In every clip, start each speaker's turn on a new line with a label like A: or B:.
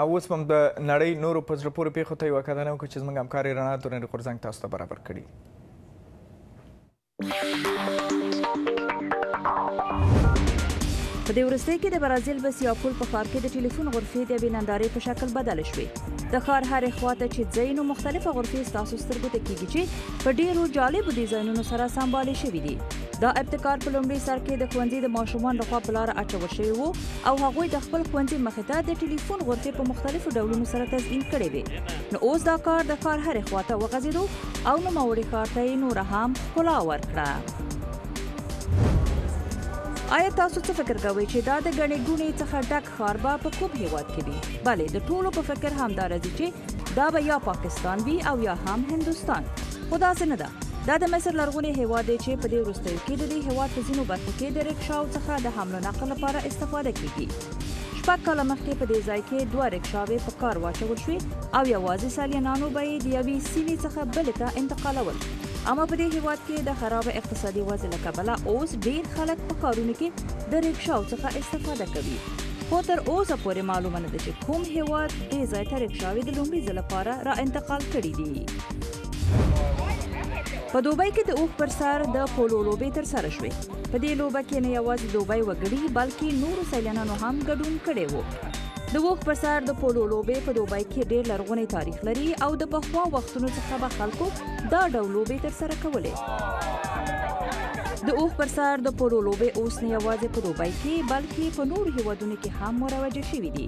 A: او اوس موږ د نړۍ نورو په زړه پورې پیښو ته یوه کتنه وکړو چې زموږ همکار رڼا تورنري غورځنګ تاسو ته برابر کړي
B: په دې ورستۍ کې د برازیل بس یا پول په ښار کې د ټلیفون غرفې د یوې نندارې په شکل بدل شوې د ښار هرې خواته چې ځینو مختلفه غرفې ستاسو سترګو ته کیږي چې په ډیرو جالبو ډیزاینونو سره سمبالې شوې دي دا ابتکار په لومړي سر کې د ښوونځي د ماشومان لخوا په لار اچول شوی وو او هغوی د خپل ښوونځي مخې ته د ټلیفون غرفې په مختلفو ډولونو سره تزئین کړې وې نو اوس دا کار د ښار هرې خواته وغځېدو او نوموړي ښار ته یې نوره هم ښکلا ورکړه آیا تاسو څه فکر کوئ چې دا د ګڼې ګوڼې څخه ډک کار به په کوم هیواد کې وي بله د ټولو په فکر همدا راځي چې دا به یا پاکستان وي او یا هم هندوستان خو داسې نه ده دا د مصر لرغونی هیواد دی چې په دې وروستیو کې د دې هیواد په ځینو برخو کې د ریکشاو څخه د حمل و نقل لپاره استفاده کیږي شپږ کاله مخکې په دې ځای کې دوه ریکشاوې په کار واچول شوې او یوازې سالیانانو به یې د یوې سیمې څخه بلې ته انتقالول اما په دې هیواد کې د خراب اقتصادي وضع له کبله اوس ډیر خلک په کارونو کې د ریکشاو څخه استفاده کوي خو تر اوسه پورې معلومه نه ده چې کوم هیواد دې ځای ته ریکشاوې د لومړي ځل لپاره را انتقال کړي دي په دوبۍ کې د اوښ پر سر د پولو لوبې تر سره شوې په دې لوبه کې نه یوازې دوبۍ وګړي بلکې نورو سیلانانو هم ګډون کړی وو د اوښ پر سر د پولو لوبې په دوبۍ کې ډېر لرغونی تاریخ لري او د پخوا وختونو څخه به خلکو دا ډول لوبې تر سره کولې د اوخ پر سر د پړو لوبې اوس نه یوازې په دوبۍ کې بلکې په نورو هیوادونو کې هم مروجې شوې دي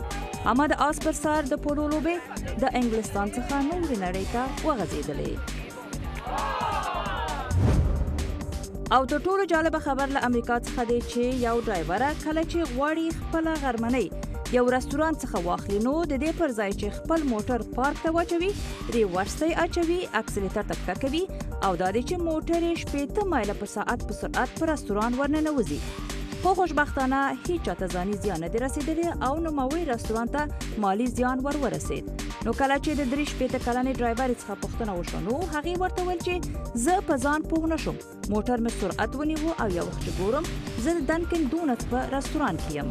B: اما د آس پر سر د پړو لوبې د انګلستان څخه نورې نړۍ ته وغځېدلې او تر ټولو جالب خبر له امریکا څخه دی چې یو ډرایور کله چې غواړي خپل غرمنۍ یو رستورانت څخه واخلي نو د دې پر ځای چې خپل موټر پارک ته واچوي پرې ورستی اچوي اکسلیتر ته پښه کوي او دا دی چې موټر یې شپېته مایله په ساعت په سرعت په رستوران ورننوځي خو خوشبختانه هیچ چاته ځاني زیان نه دی رسیدلی او نوموړي رستوران ته مالی زیان ور ورسید نو کله چې د درې شپېته کلنې ډرایورې څخه پوښتنه وشوه نو هغې ورته ویل چې زه په ځان پوه نه شوم موټر مې سرعت ونیو او یو وخت چې ګورم زه د دنکن دونت په رستوران کې یم